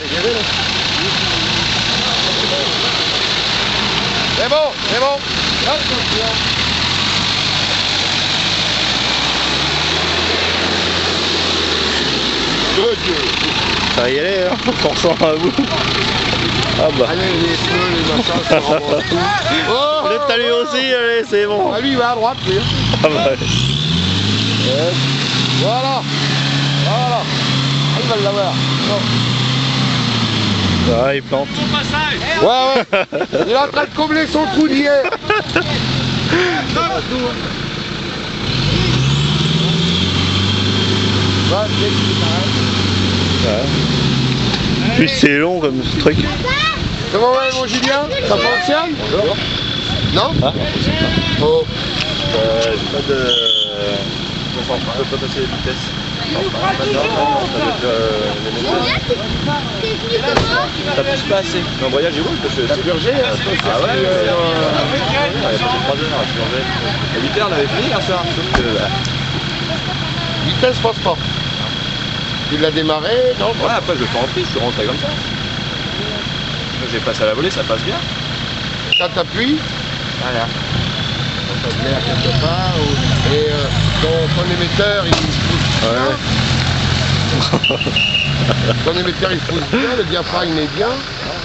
C'est bon, c'est bon. Ça va y aller, hein Forçant à vous. Ah bah. Allez, les pneus, les machins, ça remonte tout. Oh, Le talus aussi, allez, c'est bon. Ah, lui, il va à droite, lui. hein. Ah bah. Ouais. Voilà. Voilà. Ah, il va l'avoir. Ah, il plante. Ouais, ouais. Il est en train de combler son trou d'hier. Ouais. Plus c'est long comme ce truc. Comment va mon Julien? Ça fonctionne? Non? Ah. Oh. Euh, j'ai pas de. On peut pas passer les vitesses. Ça pousse pas assez. L'embrayage est bon parce que T'as purgé hein, Ah ouais, euh, il a passé 3 heures à purger. À 8 heures, on avait fini hier soir. Que. bah, Vitesse, pense pas. Tu l'as démarré Non Ouais, après je fais en prise, je suis rentré comme ça. J'ai passé à la volée, ça passe bien. Voilà. Ça blaire quelque part, ou- et euh, ton émetteur il pousse bien. ton émetteur il pousse bien, le diaphragme est bien.